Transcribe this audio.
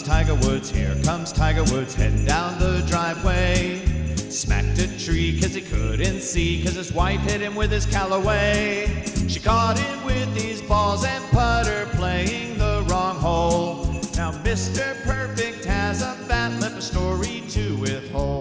comes Tiger Woods, here comes Tiger Woods, heading down the driveway. Smacked a tree 'cause he couldn't see, 'cause his wife hit him with his Callaway. She caught him with these balls and putter playing the wrong hole. Now Mr. Perfect has a fat lip, a story to withhold.